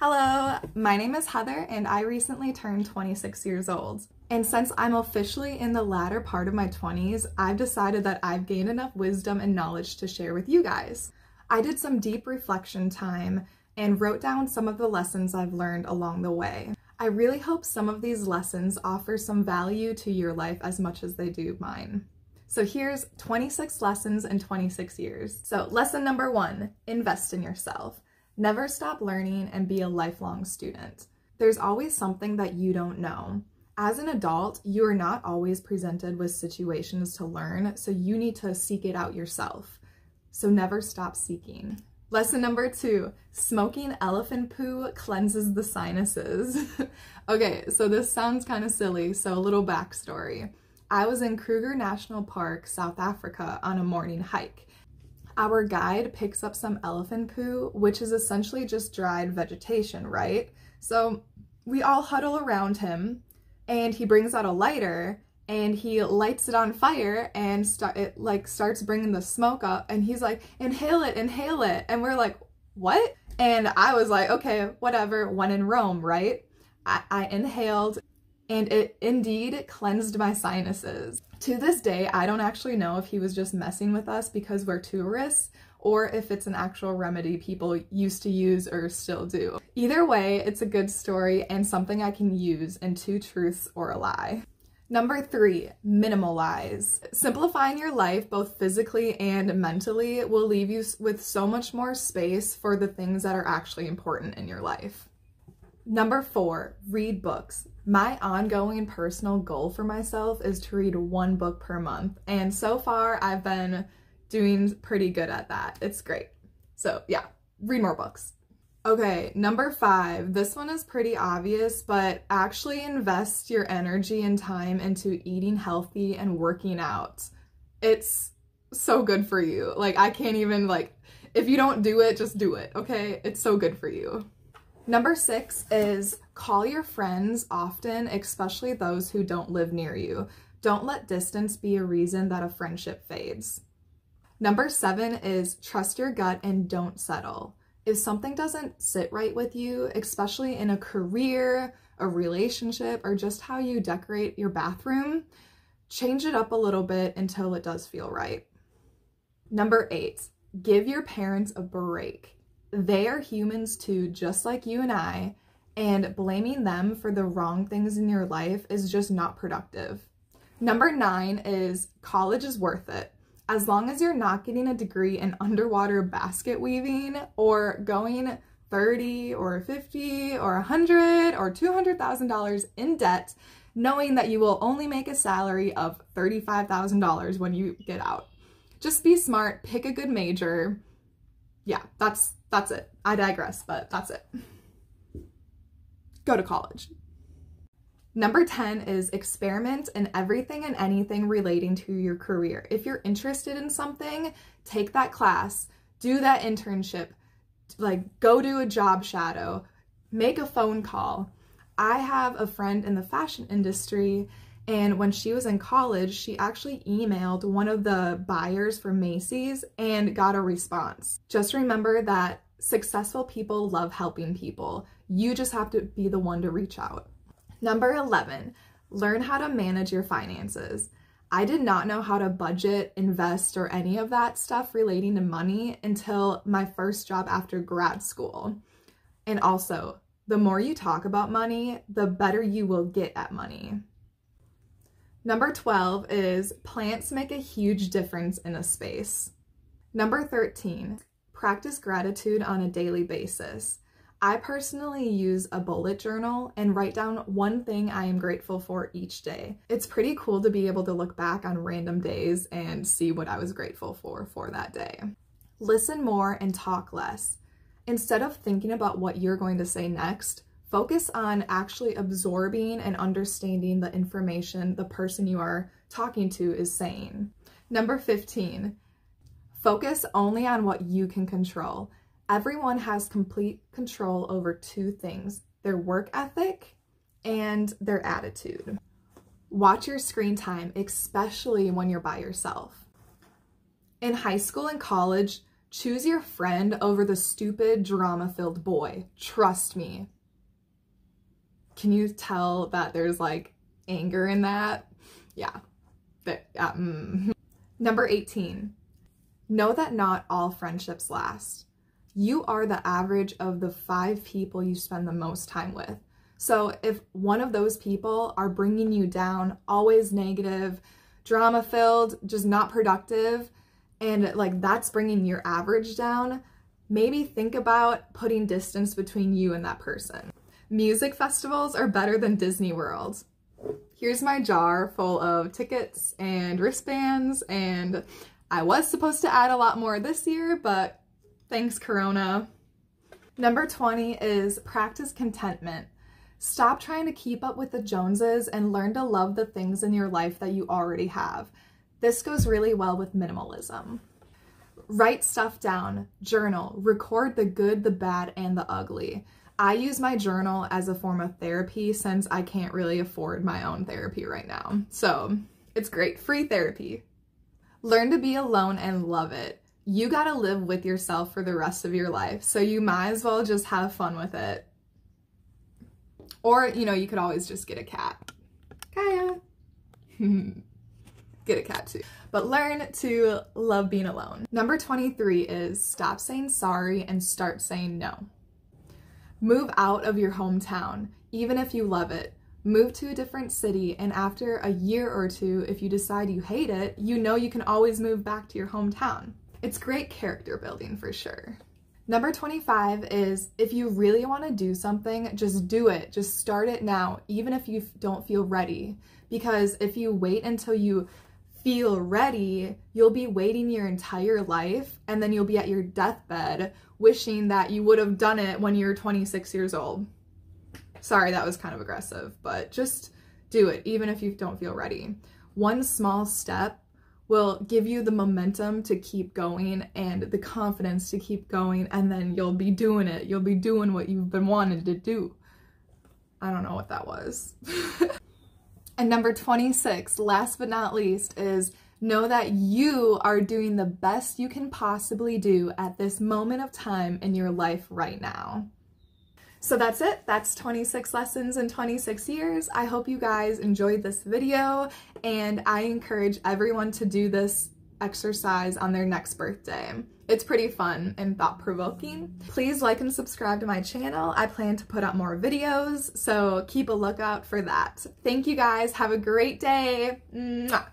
Hello, my name is Heather and I recently turned 26 years old. And since I'm officially in the latter part of my 20s, I've decided that I've gained enough wisdom and knowledge to share with you guys. I did some deep reflection time and wrote down some of the lessons I've learned along the way. I really hope some of these lessons offer some value to your life as much as they do mine. So here's 26 lessons in 26 years. So lesson number one, invest in yourself. Never stop learning and be a lifelong student. There's always something that you don't know. As an adult, you are not always presented with situations to learn, so you need to seek it out yourself. So never stop seeking. Lesson number two, smoking elephant poo cleanses the sinuses. okay, so this sounds kind of silly, so a little backstory. I was in Kruger National Park, South Africa on a morning hike. Our guide picks up some elephant poo, which is essentially just dried vegetation, right? So we all huddle around him and he brings out a lighter and he lights it on fire and start it like starts bringing the smoke up and he's like inhale it inhale it and we're like what and i was like okay whatever when in rome right i, I inhaled and it indeed cleansed my sinuses to this day i don't actually know if he was just messing with us because we're tourists or if it's an actual remedy people used to use or still do. Either way, it's a good story and something I can use in two truths or a lie. Number three, minimalize. Simplifying your life, both physically and mentally, will leave you with so much more space for the things that are actually important in your life. Number four, read books. My ongoing personal goal for myself is to read one book per month. And so far, I've been doing pretty good at that. It's great. So, yeah, read more books. Okay, number five. This one is pretty obvious, but actually invest your energy and time into eating healthy and working out. It's so good for you. Like, I can't even, like, if you don't do it, just do it, okay? It's so good for you. Number six is call your friends often, especially those who don't live near you. Don't let distance be a reason that a friendship fades. Number seven is trust your gut and don't settle if something doesn't sit right with you, especially in a career, a relationship, or just how you decorate your bathroom, change it up a little bit until it does feel right. Number eight, give your parents a break. They are humans too, just like you and I, and blaming them for the wrong things in your life is just not productive. Number nine is college is worth it as long as you're not getting a degree in underwater basket weaving or going 30 or 50 or 100 or $200,000 in debt, knowing that you will only make a salary of $35,000 when you get out. Just be smart, pick a good major. Yeah, that's that's it. I digress, but that's it. Go to college. Number 10 is experiment in everything and anything relating to your career. If you're interested in something, take that class, do that internship, like go do a job shadow, make a phone call. I have a friend in the fashion industry and when she was in college, she actually emailed one of the buyers for Macy's and got a response. Just remember that successful people love helping people. You just have to be the one to reach out. Number 11, learn how to manage your finances. I did not know how to budget, invest, or any of that stuff relating to money until my first job after grad school. And also, the more you talk about money, the better you will get at money. Number 12 is plants make a huge difference in a space. Number 13, practice gratitude on a daily basis. I personally use a bullet journal and write down one thing I am grateful for each day. It's pretty cool to be able to look back on random days and see what I was grateful for for that day. Listen more and talk less. Instead of thinking about what you're going to say next, focus on actually absorbing and understanding the information the person you are talking to is saying. Number 15, focus only on what you can control. Everyone has complete control over two things, their work ethic and their attitude. Watch your screen time, especially when you're by yourself. In high school and college, Choose your friend over the stupid drama filled boy. Trust me. Can you tell that there's like anger in that? Yeah. But, um. Number 18. Know that not all friendships last. You are the average of the five people you spend the most time with. So if one of those people are bringing you down, always negative, drama filled, just not productive, and like that's bringing your average down, maybe think about putting distance between you and that person. Music festivals are better than Disney World. Here's my jar full of tickets and wristbands, and I was supposed to add a lot more this year, but thanks, Corona. Number 20 is practice contentment. Stop trying to keep up with the Joneses and learn to love the things in your life that you already have. This goes really well with minimalism. Write stuff down, journal, record the good, the bad, and the ugly. I use my journal as a form of therapy since I can't really afford my own therapy right now. So it's great, free therapy. Learn to be alone and love it. You gotta live with yourself for the rest of your life, so you might as well just have fun with it. Or, you know, you could always just get a cat. Kaya. get a cat too. But learn to love being alone. Number 23 is stop saying sorry and start saying no. Move out of your hometown, even if you love it. Move to a different city, and after a year or two, if you decide you hate it, you know you can always move back to your hometown. It's great character building for sure. Number 25 is if you really want to do something, just do it. Just start it now, even if you don't feel ready. Because if you wait until you feel ready, you'll be waiting your entire life and then you'll be at your deathbed wishing that you would have done it when you're 26 years old. Sorry, that was kind of aggressive, but just do it, even if you don't feel ready. One small step will give you the momentum to keep going and the confidence to keep going and then you'll be doing it. You'll be doing what you've been wanting to do. I don't know what that was. and number 26, last but not least, is know that you are doing the best you can possibly do at this moment of time in your life right now. So that's it. That's 26 lessons in 26 years. I hope you guys enjoyed this video and I encourage everyone to do this exercise on their next birthday. It's pretty fun and thought-provoking. Please like and subscribe to my channel. I plan to put up more videos, so keep a lookout for that. Thank you guys. Have a great day. Mwah.